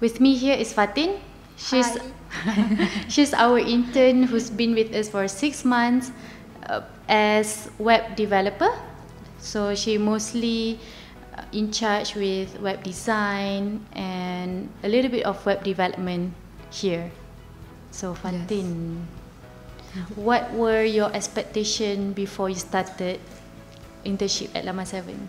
With me here is Fatin. She's she's our intern who's been with us for six months uh, as web developer. So she mostly uh, in charge with web design and a little bit of web development here. So Fatin, yes. what were your expectation before you started internship at Lama Seven?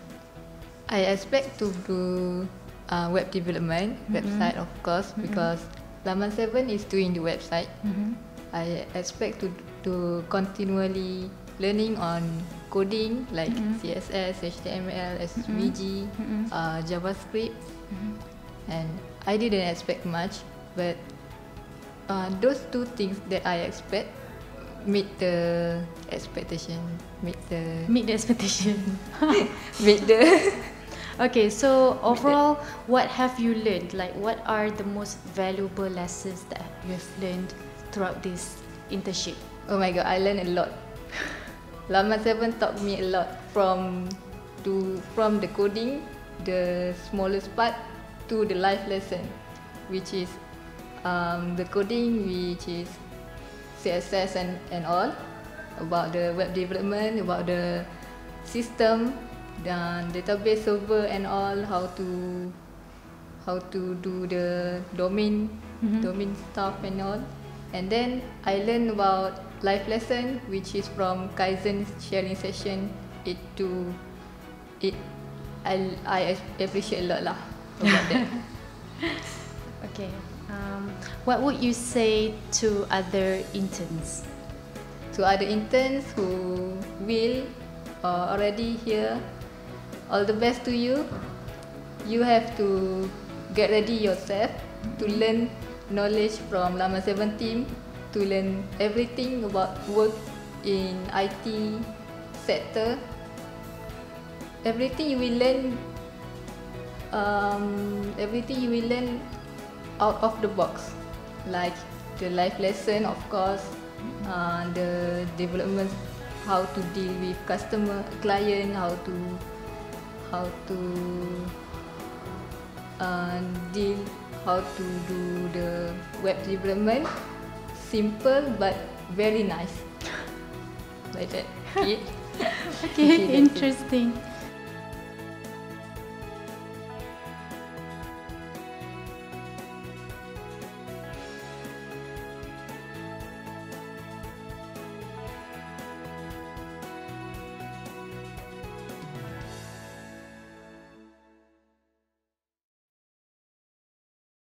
I expect to do uh, web development mm-hmm. website of course mm-hmm. because Laman 7 is doing the website. Mm-hmm. I expect to to continually learning on coding like mm-hmm. CSS, HTML, SVG, mm-hmm. uh, JavaScript, mm-hmm. and I didn't expect much, but uh, those two things that I expect meet the expectation, meet the meet the expectation, meet the Okay, so overall, what have you learned? Like, what are the most valuable lessons that you have learned throughout this internship? Oh my god, I learned a lot. Lama Seven taught me a lot from to from the coding, the smallest part, to the life lesson, which is um, the coding, which is CSS and and all about the web development, about the system dan database server and all how to how to do the domain mm-hmm. domain stuff and all. And then I learn about life lesson which is from Kaizen sharing session it to it I I appreciate a lot lah about that. Okay um, what would you say to other interns? To other interns who will uh, already here all the best to you. You have to get ready yourself to learn knowledge from Lama 7 team, to learn everything about work in IT sector. Everything you will learn, um, everything you will learn out of the box, like the life lesson, of course, uh, the development, how to deal with customer, client, how to how to uh, deal how to do the web development. Simple but very nice. Like that. Okay, okay interesting it.